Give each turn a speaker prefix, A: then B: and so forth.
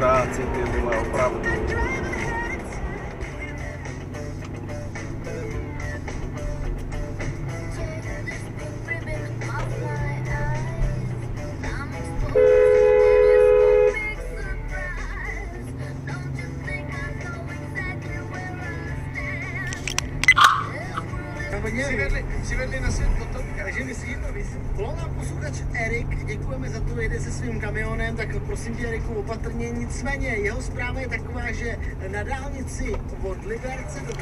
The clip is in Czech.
A: procurar, de certeza, lá, o bravo do Závodně.
B: Si vedli, si vedli na svět potom.
A: Takže myslím, volal nám posluchač Erik, děkujeme za to, jede se svým kamionem, tak prosím tě Eriku opatrně, nicméně jeho zpráva je taková, že na dálnici od Liberce do